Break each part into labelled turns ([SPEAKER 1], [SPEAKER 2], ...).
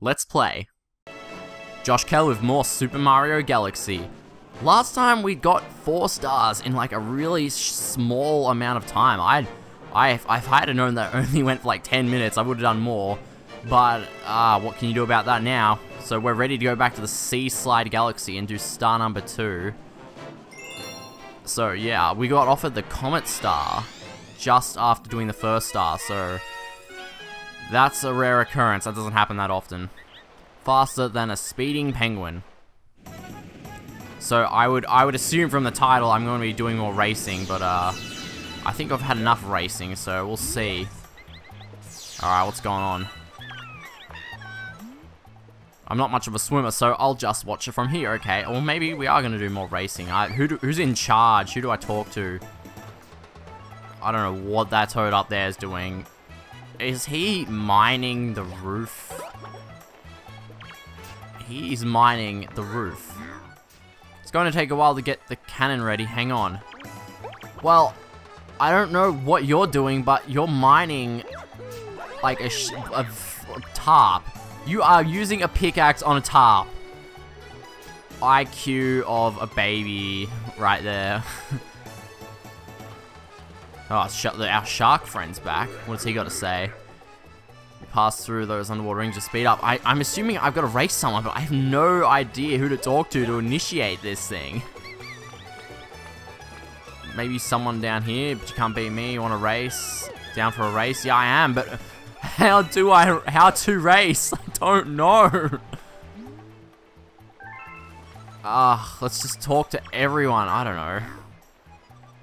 [SPEAKER 1] Let's play. Josh Kall with more Super Mario Galaxy. Last time we got 4 stars in like a really small amount of time. I'd, I, if I had known that only went for like 10 minutes, I would have done more. But, uh, what can you do about that now? So we're ready to go back to the Sea Slide Galaxy and do star number 2. So yeah, we got offered the Comet Star just after doing the first star, so that's a rare occurrence. That doesn't happen that often. Faster than a speeding penguin. So I would I would assume from the title I'm going to be doing more racing, but uh, I think I've had enough racing, so we'll see. Alright, what's going on? I'm not much of a swimmer, so I'll just watch it from here, okay? Or maybe we are going to do more racing. I, who do, who's in charge? Who do I talk to? I don't know what that toad up there is doing. Is he mining the roof? He's mining the roof. It's going to take a while to get the cannon ready. Hang on. Well, I don't know what you're doing, but you're mining like a, a, a tarp. You are using a pickaxe on a tarp. IQ of a baby right there. oh, our shark friend's back. What's he got to say? Pass through those underwater rings to speed up. I, I'm assuming I've got to race someone, but I have no idea who to talk to to initiate this thing. Maybe someone down here, but you can't beat me. You want to race? Down for a race? Yeah, I am, but how do I, how to race? I don't know. Ah, let's just talk to everyone. I don't know.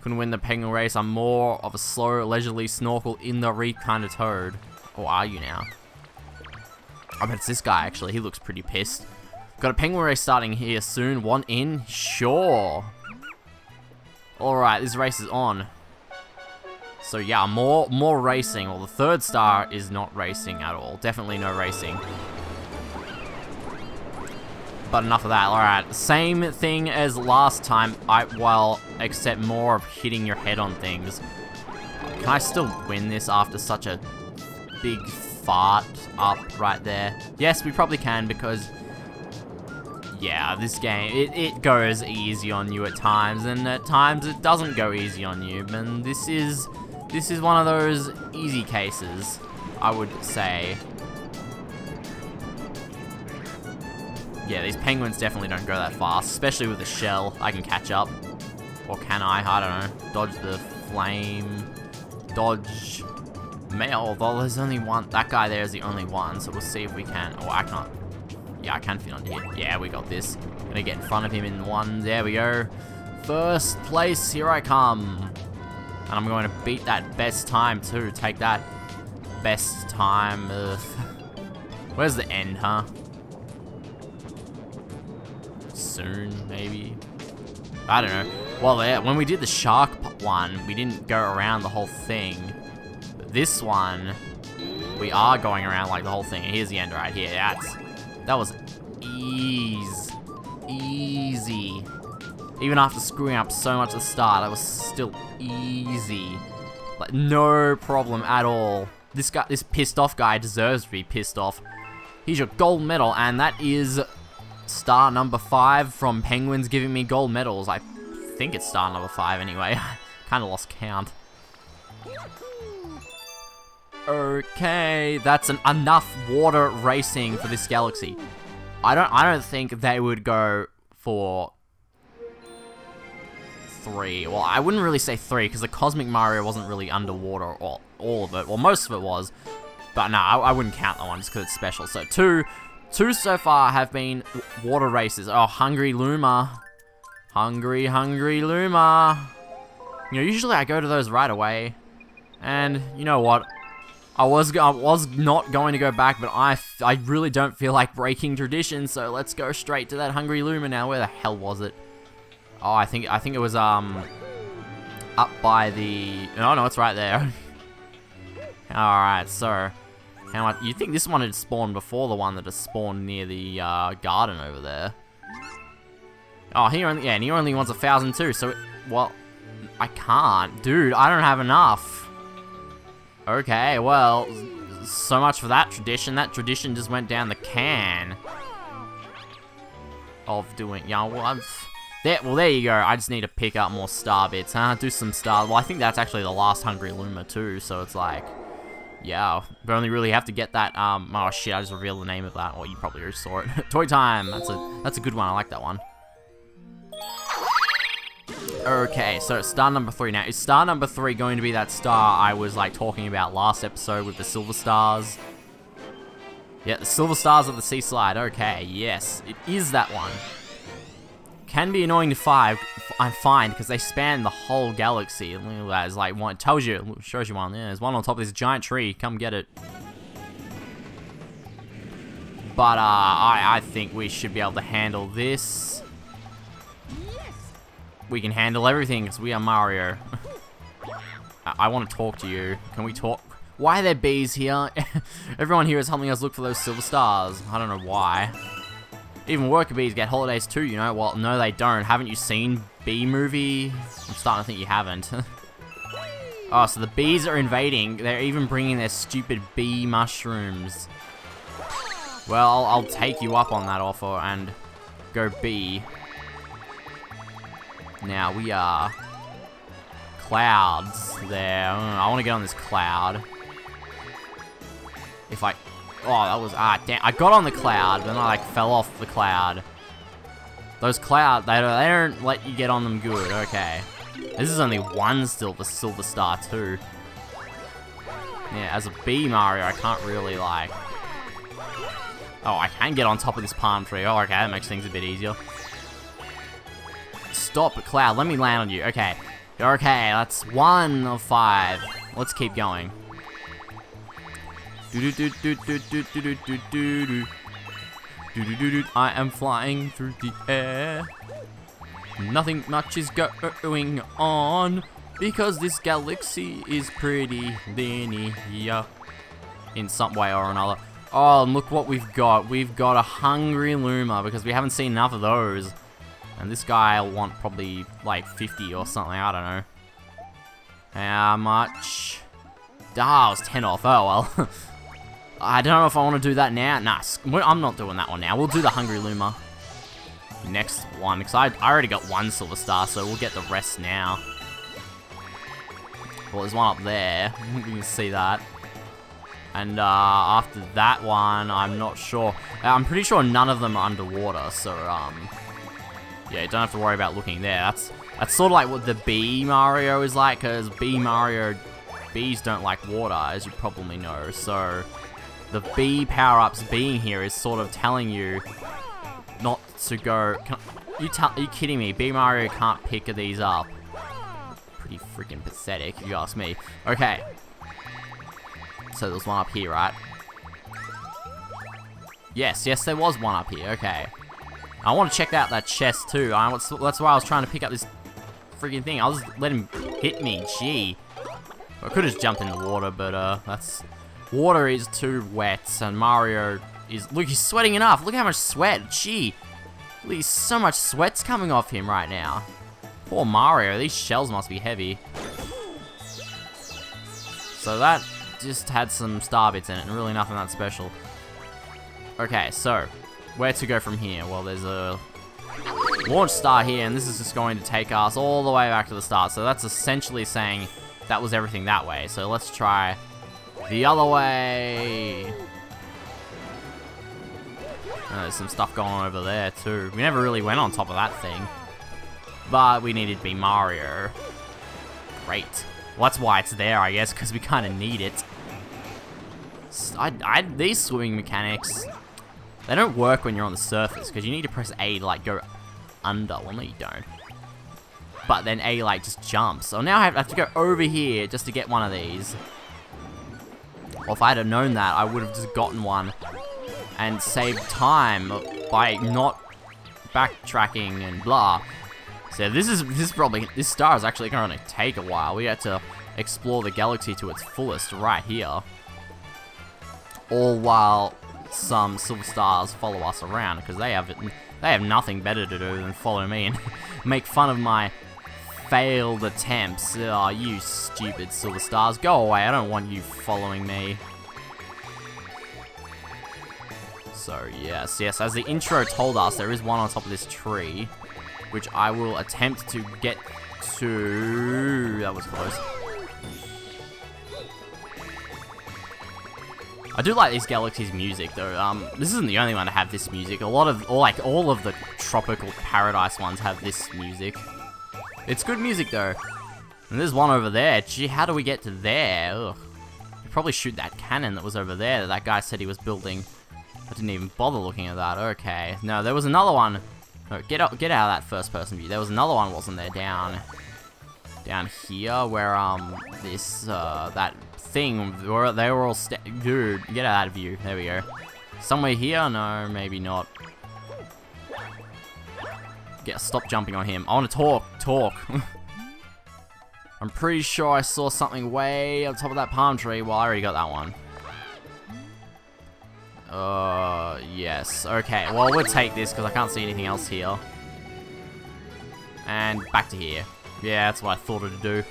[SPEAKER 1] Couldn't win the penguin race. I'm more of a slow, leisurely snorkel in the reef kind of toad. Or are you now? I bet it's this guy, actually. He looks pretty pissed. Got a penguin race starting here soon. One in? Sure. Alright, this race is on. So yeah, more more racing. Well, the third star is not racing at all. Definitely no racing. But enough of that. Alright, same thing as last time. I Well, except more of hitting your head on things. Can I still win this after such a big fart up right there? Yes, we probably can because yeah, this game, it, it goes easy on you at times, and at times it doesn't go easy on you, and this is this is one of those easy cases, I would say. Yeah, these penguins definitely don't go that fast, especially with the shell. I can catch up. Or can I? I don't know. Dodge the flame. Dodge mail. Although there's only one. That guy there is the only one, so we'll see if we can. Oh, I can't. Yeah, I can fit on here. Yeah, we got this. Gonna get in front of him in one. There we go. First place, here I come. And I'm going to beat that best time too. Take that best time. Ugh. Where's the end, huh? Soon, maybe? I don't know. Well, yeah, when we did the shark one, we didn't go around the whole thing. But this one, we are going around like the whole thing. Here's the end right here. That's, that was ease. Easy. Even after screwing up so much at the start, I was still easy. Like, no problem at all. This guy, this pissed off guy deserves to be pissed off. Here's your gold medal, and that is star number five from Penguins giving me gold medals. I think it's star number five anyway. kind of lost count. Okay, that's an enough water racing for this galaxy. I don't I don't think they would go for three. Well, I wouldn't really say three, because the Cosmic Mario wasn't really underwater, or all of it. Well, most of it was. But no, I, I wouldn't count that one just because it's special. So two, two so far have been water races. Oh, Hungry Luma. Hungry, Hungry Luma. You know, usually I go to those right away. And, you know what? I was I was not going to go back, but I, I really don't feel like breaking tradition, so let's go straight to that Hungry Luma now. Where the hell was it? Oh, I think I think it was um up by the. No, no, it's right there. All right, so how much? You think this one had spawned before the one that has spawned near the uh, garden over there? Oh, he only yeah, and he only wants a thousand too. So, well, I can't, dude. I don't have enough. Okay, well, so much for that tradition. That tradition just went down the can of doing, yeah, well, I've, there, well, there you go. I just need to pick up more star bits, huh? Do some star, well, I think that's actually the last Hungry Luma, too, so it's like, yeah, we only really have to get that, um, oh shit, I just revealed the name of that, well, you probably already saw it. Toy Time, that's a, that's a good one, I like that one. Okay, so star number three now. Is star number three going to be that star I was like talking about last episode with the silver stars? Yeah, the silver stars of the sea slide. Okay, yes, it is that one. Can be annoying to five. I find because they span the whole galaxy. Look at that. It's like one tells you, shows you one. Yeah, there's one on top of this giant tree. Come get it. But uh, I I think we should be able to handle this we can handle everything because we are Mario. I, I want to talk to you. Can we talk? Why are there bees here? Everyone here is helping us look for those silver stars. I don't know why. Even worker bees get holidays too, you know? Well, no they don't. Haven't you seen Bee Movie? I'm starting to think you haven't. oh, so the bees are invading. They're even bringing their stupid bee mushrooms. Well, I'll, I'll take you up on that offer and go bee. Now, we are... Clouds there. Hmm, I want to get on this cloud. If I... Oh, that was... Ah, damn. I got on the cloud, then I, like, fell off the cloud. Those clouds, they don't, they don't let you get on them good. Okay. This is only one silver, silver star, too. Yeah, as a bee Mario, I can't really, like... Oh, I can get on top of this palm tree. Oh, okay, that makes things a bit easier. Stop, Cloud. Let me land on you. Okay. Okay, that's one of five. Let's keep going. I am flying through the air. Nothing much is going on because this galaxy is pretty linear in some way or another. Oh, look what we've got. We've got a Hungry Luma because we haven't seen enough of those. And this guy will want probably like 50 or something, I don't know. How much? Ah, it was 10 off. Oh, well. I don't know if I want to do that now. Nah, I'm not doing that one now. We'll do the Hungry Luma next one. Because I, I already got one Silver Star, so we'll get the rest now. Well, there's one up there. you can see that. And uh, after that one, I'm not sure. I'm pretty sure none of them are underwater, so um, yeah, you don't have to worry about looking there. That's that's sort of like what the Bee Mario is like, because Bee Mario, bees don't like water, as you probably know. So the Bee power-ups being here is sort of telling you not to go. You? Are you kidding me? Bee Mario can't pick these up. Pretty freaking pathetic, if you ask me. Okay. So there's one up here, right? Yes, yes, there was one up here. Okay. I want to check out that chest too. I, that's why I was trying to pick up this freaking thing. I'll just let him hit me. Gee. I could have jumped in the water, but uh, that's... Water is too wet, and Mario is... Look, he's sweating enough. Look how much sweat. Gee. Look, so much sweat's coming off him right now. Poor Mario. These shells must be heavy. So that just had some star bits in it, and really nothing that special. Okay, so where to go from here? Well, there's a launch star here, and this is just going to take us all the way back to the start. So that's essentially saying that was everything that way. So let's try the other way. Oh, there's some stuff going on over there, too. We never really went on top of that thing. But we needed to be Mario. Great. Well, that's why it's there, I guess, because we kind of need it. I, I, these swimming mechanics, they don't work when you're on the surface, because you need to press A to, like, go under. Well, no, you don't. But then A, like, just jumps. So now I have to go over here just to get one of these. Well, if I had known that, I would have just gotten one and saved time by not backtracking and blah. So this is this is probably this star is actually going to take a while. We had to explore the galaxy to its fullest right here. All while some silver stars follow us around because they have they have nothing better to do than follow me and make fun of my failed attempts. Oh, you stupid silver stars. Go away. I don't want you following me. So, yes, yes, as the intro told us, there is one on top of this tree, which I will attempt to get to... That was close. I do like these Galaxies music though. Um, this isn't the only one to have this music. A lot of, like all of the tropical paradise ones have this music. It's good music though. And there's one over there. Gee, how do we get to there? Ugh. We probably shoot that cannon that was over there that that guy said he was building. I didn't even bother looking at that. Okay. No, there was another one. No, get out, get out of that first person view. There was another one, wasn't there? Down, down here where um this uh that thing. They were, they were all Dude, get out of view. There we go. Somewhere here? No, maybe not. Get, stop jumping on him. I want to talk. Talk. I'm pretty sure I saw something way on top of that palm tree. Well, I already got that one. Uh, yes. Okay, well, we'll take this because I can't see anything else here. And back to here. Yeah, that's what I thought it'd do.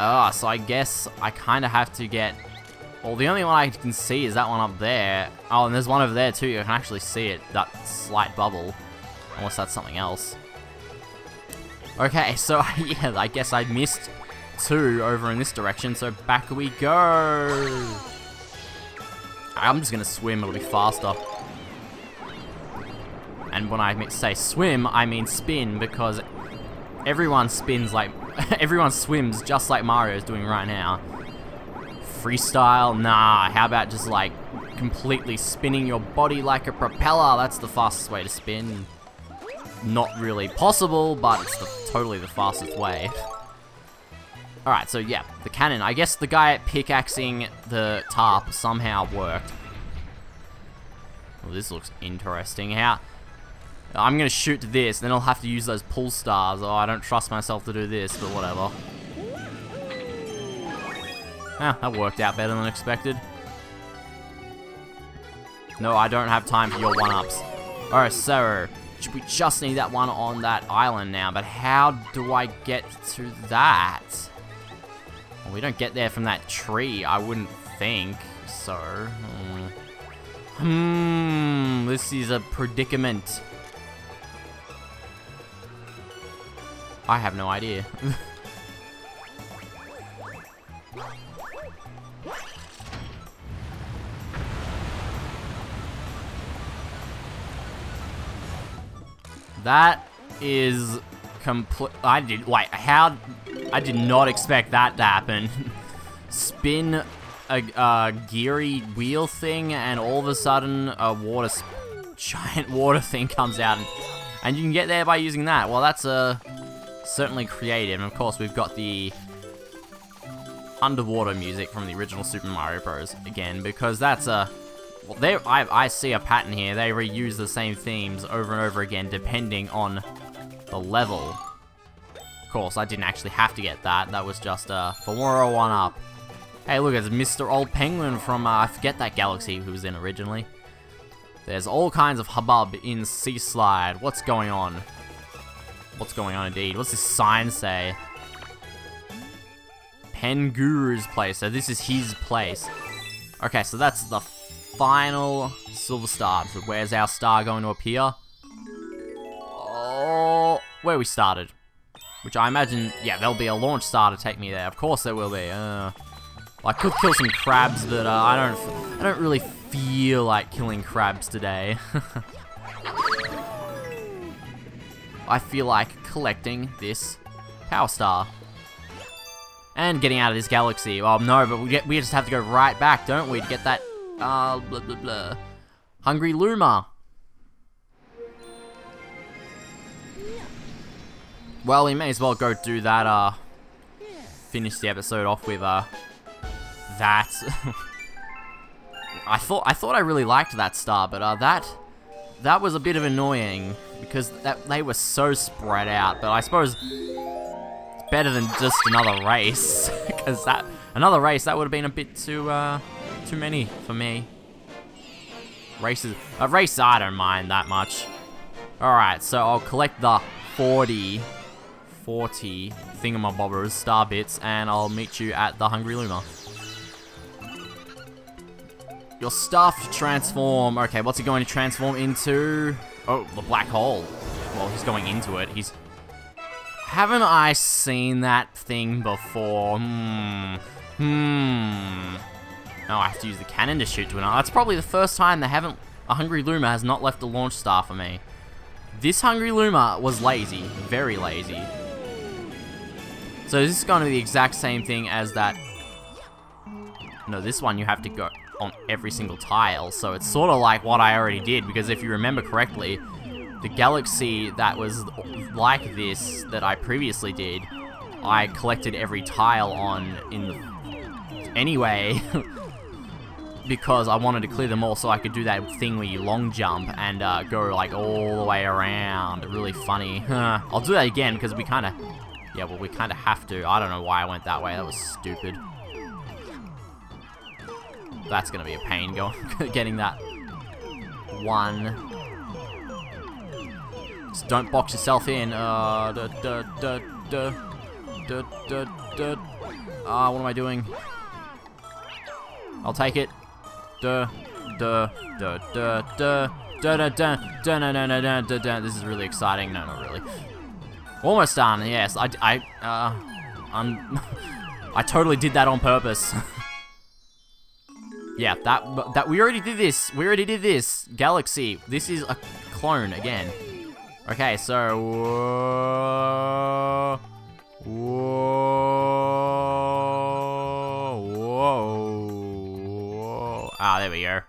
[SPEAKER 1] Ah, so I guess I kind of have to get... Well, the only one I can see is that one up there. Oh, and there's one over there too. You can actually see it, that slight bubble. Unless that's something else. Okay, so yeah, I guess I missed two over in this direction, so back we go. I'm just gonna swim, it'll be faster. And when I say swim, I mean spin, because everyone spins like everyone swims just like Mario is doing right now. Freestyle? Nah, how about just like completely spinning your body like a propeller? That's the fastest way to spin. Not really possible, but it's the, totally the fastest way. Alright, so yeah, the cannon. I guess the guy at pickaxing the tarp somehow worked. Well, this looks interesting. How... I'm gonna shoot this, then I'll have to use those pull stars. Oh, I don't trust myself to do this, but whatever. Ah, that worked out better than expected. No, I don't have time for your one-ups. Alright, so, we just need that one on that island now, but how do I get to that? Well, we don't get there from that tree, I wouldn't think, so... Hmm, hmm this is a predicament. I have no idea. that is complete. I did Wait, how I did not expect that to happen. Spin a, a, geary wheel thing, and all of a sudden a water giant water thing comes out, and, and you can get there by using that. Well, that's a certainly creative. And of course, we've got the underwater music from the original Super Mario Bros. again, because that's a... Well, they, I, I see a pattern here. They reuse the same themes over and over again, depending on the level. Of course, I didn't actually have to get that. That was just uh, for 101 up. Hey, look, it's Mr. Old Penguin from, uh, I forget that galaxy who was in originally. There's all kinds of hubbub in Sea Slide. What's going on? What's going on indeed? What's this sign say? Penguru's place. So this is his place. Okay, so that's the final silver star. So where's our star going to appear? Oh, where we started. Which I imagine, yeah, there'll be a launch star to take me there. Of course there will be. Uh, I could kill some crabs, but uh, I don't, I don't really feel like killing crabs today. I feel like collecting this Power Star. And getting out of this galaxy. Well, no, but we, get, we just have to go right back, don't we, to get that, uh, blah, blah, blah. Hungry Luma. Well, we may as well go do that, uh, finish the episode off with, uh, that. I thought, I thought I really liked that star, but, uh, that, that was a bit of annoying because that they were so spread out. But I suppose it's better than just another race because that another race that would have been a bit too uh, too many for me. Races, a race I don't mind that much. Alright, so I'll collect the 40, 40 thingamabobbers, star bits, and I'll meet you at the Hungry Luma. your stuff transform. Okay, what's he going to transform into? Oh, the black hole. Well, he's going into it. He's... Haven't I seen that thing before? Hmm. Hmm. Oh, I have to use the cannon to shoot to another. That's probably the first time they haven't... A Hungry Luma has not left a launch star for me. This Hungry Luma was lazy. Very lazy. So this is going to be the exact same thing as that... No, this one you have to go on every single tile. So it's sort of like what I already did. Because if you remember correctly, the galaxy that was like this that I previously did, I collected every tile on in the... Anyway... because I wanted to clear them all so I could do that thing where you long jump and uh, go like all the way around. Really funny. I'll do that again because we kind of... Yeah, well, we kind of have to. I don't know why I went that way. That was stupid. That's going to be a pain going, getting that one. Just don't box yourself in. Uh. Ah, uh, what am I doing? I'll take it This is really exciting. No, not really. Almost done. Yes, I, I, uh, I'm, I totally did that on purpose. yeah, that, that, we already did this. We already did this. Galaxy. This is a clone again. Okay, so, whoa, whoa, Ah, there we go.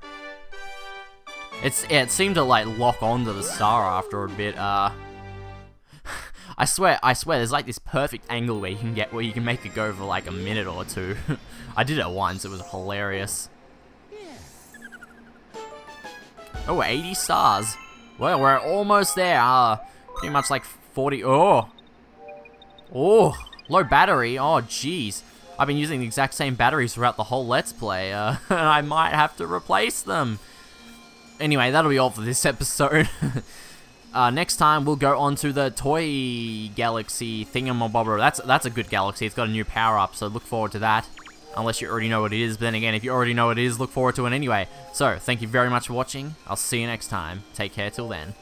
[SPEAKER 1] It's it seemed to like lock onto the star after a bit. Uh, I swear, I swear, there's like this perfect angle where you can get where you can make it go for like a minute or two. I did it once; it was hilarious. Oh, 80 stars. Well, we're almost there. Uh, pretty much like 40. Oh, oh, low battery. Oh, jeez. I've been using the exact same batteries throughout the whole Let's Play, uh, and I might have to replace them. Anyway, that'll be all for this episode. uh, next time, we'll go on to the Toy Galaxy thingamabobber. That's, that's a good galaxy. It's got a new power-up, so look forward to that. Unless you already know what it is, but then again, if you already know what it is, look forward to it anyway. So, thank you very much for watching. I'll see you next time. Take care till then.